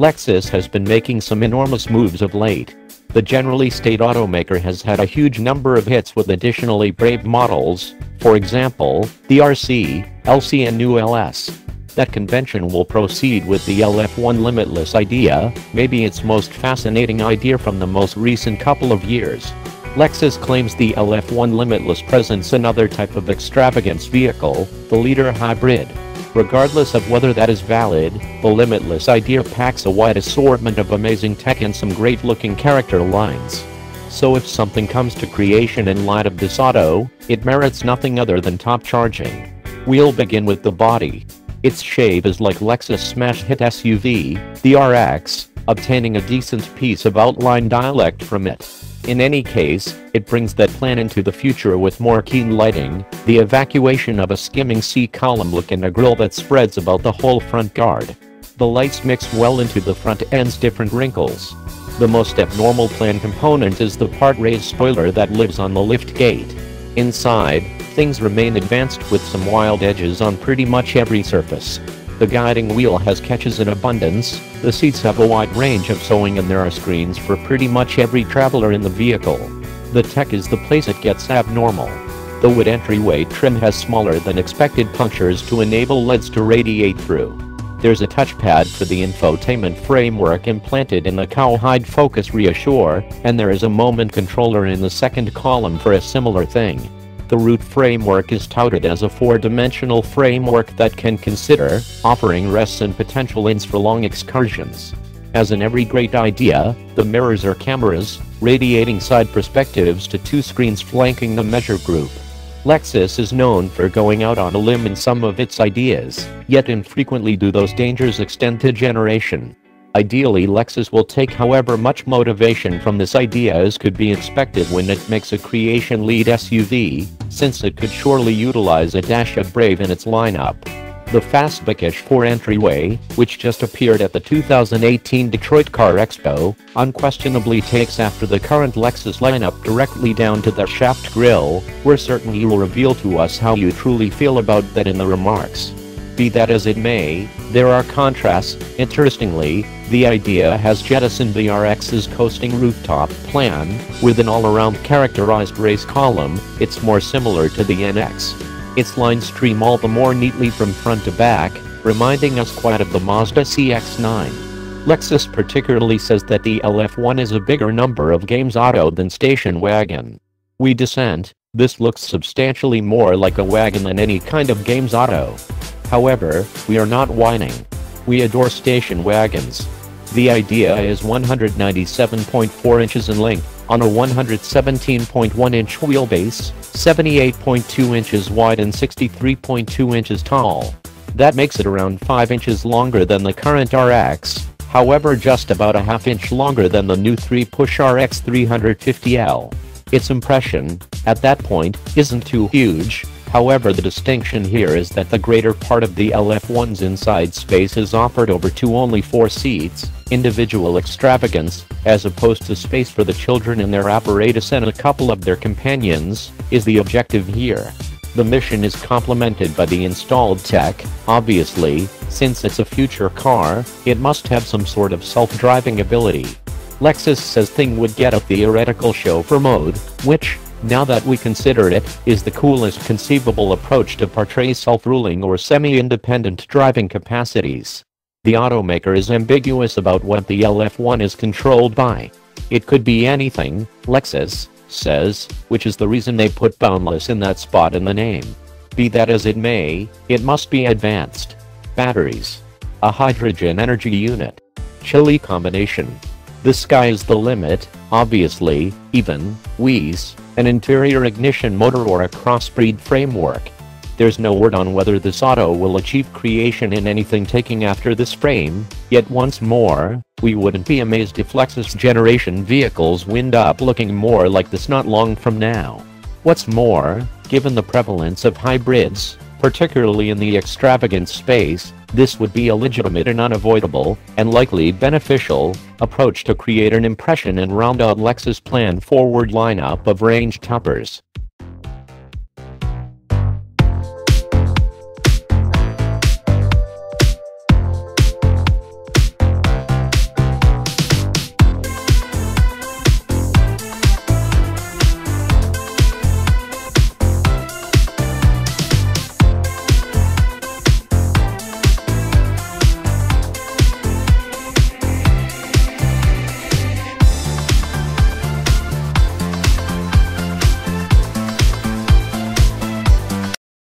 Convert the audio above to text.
Lexus has been making some enormous moves of late. The generally state automaker has had a huge number of hits with additionally brave models, for example, the RC, LC and new LS. That convention will proceed with the LF1 Limitless idea, maybe its most fascinating idea from the most recent couple of years. Lexus claims the LF1 Limitless presents another type of extravagance vehicle, the Leader Hybrid. Regardless of whether that is valid, the Limitless idea packs a wide assortment of amazing tech and some great looking character lines. So if something comes to creation in light of this auto, it merits nothing other than top charging. We'll begin with the body. Its shape is like Lexus smash hit SUV, the RX, obtaining a decent piece of outline dialect from it. In any case, it brings that plan into the future with more keen lighting, the evacuation of a skimming C-column look and a grille that spreads about the whole front guard. The lights mix well into the front end's different wrinkles. The most abnormal plan component is the part raised spoiler that lives on the lift gate. Inside, things remain advanced with some wild edges on pretty much every surface. The guiding wheel has catches in abundance, the seats have a wide range of sewing and there are screens for pretty much every traveler in the vehicle. The tech is the place it gets abnormal. The wood entryway trim has smaller than expected punctures to enable LEDs to radiate through. There's a touchpad for the infotainment framework implanted in the cowhide focus reassure, and there is a moment controller in the second column for a similar thing. The root framework is touted as a four-dimensional framework that can consider offering rests and potential ins for long excursions. As in every great idea, the mirrors are cameras, radiating side perspectives to two screens flanking the measure group. Lexus is known for going out on a limb in some of its ideas, yet infrequently do those dangers extend to generation. Ideally Lexus will take however much motivation from this idea as could be expected when it makes a creation lead SUV, since it could surely utilize a dash of Brave in its lineup. The Fastbackish 4 entryway, which just appeared at the 2018 Detroit Car Expo, unquestionably takes after the current Lexus lineup directly down to the shaft grille, we're certain you'll reveal to us how you truly feel about that in the remarks. Be that as it may, there are contrasts. Interestingly, the idea has jettisoned the RX's coasting rooftop plan, with an all-around characterized race column, it's more similar to the NX. Its lines stream all the more neatly from front to back, reminding us quite of the Mazda CX-9. Lexus particularly says that the LF1 is a bigger number of games auto than station wagon. We dissent, this looks substantially more like a wagon than any kind of games auto. However, we are not whining. We adore station wagons. The idea is 197.4 inches in length, on a 117.1 inch wheelbase, 78.2 inches wide and 63.2 inches tall. That makes it around 5 inches longer than the current RX, however just about a half inch longer than the new 3-push RX 350L. Its impression, at that point, isn't too huge, However the distinction here is that the greater part of the LF1's inside space is offered over to only four seats, individual extravagance, as opposed to space for the children in their apparatus and a couple of their companions, is the objective here. The mission is complemented by the installed tech, obviously, since it's a future car, it must have some sort of self-driving ability. Lexus says Thing would get a theoretical chauffeur mode, which, now that we consider it, is the coolest conceivable approach to portray self-ruling or semi-independent driving capacities. The automaker is ambiguous about what the LF1 is controlled by. It could be anything, Lexus says, which is the reason they put boundless in that spot in the name. Be that as it may, it must be advanced. Batteries. A hydrogen energy unit. Chili combination. The sky is the limit, obviously, even, Wheeze, an interior ignition motor or a crossbreed framework. There's no word on whether this auto will achieve creation in anything taking after this frame, yet once more, we wouldn't be amazed if Lexus generation vehicles wind up looking more like this not long from now. What's more, given the prevalence of hybrids, particularly in the extravagant space, this would be a legitimate and unavoidable, and likely beneficial, approach to create an impression and round out Lexus' planned forward lineup of range toppers.